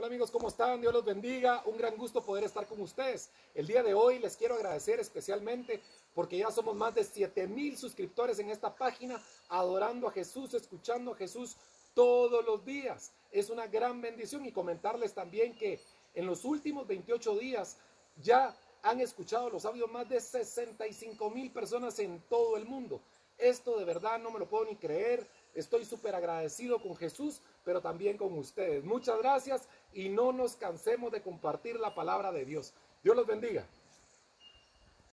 Hola amigos, ¿cómo están? Dios los bendiga. Un gran gusto poder estar con ustedes. El día de hoy les quiero agradecer especialmente porque ya somos más de 7 mil suscriptores en esta página, adorando a Jesús, escuchando a Jesús todos los días. Es una gran bendición y comentarles también que en los últimos 28 días ya han escuchado los audios más de 65 mil personas en todo el mundo. Esto de verdad no me lo puedo ni creer. Estoy súper agradecido con Jesús, pero también con ustedes. Muchas gracias y no nos cansemos de compartir la palabra de Dios. Dios los bendiga.